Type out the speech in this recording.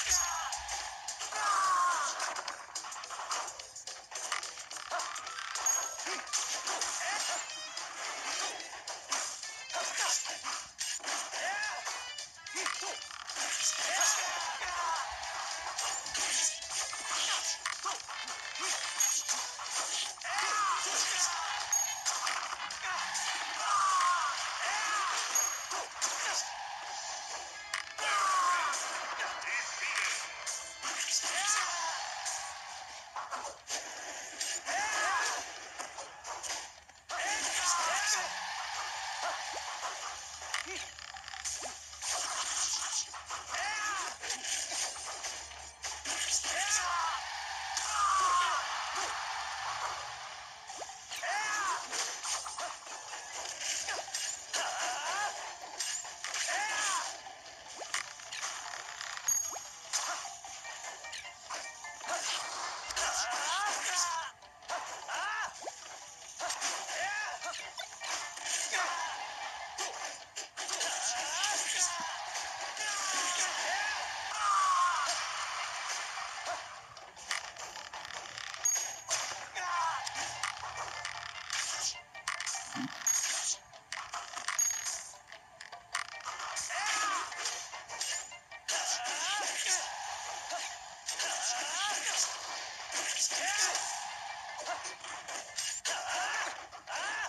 America! America! Ah! Ah!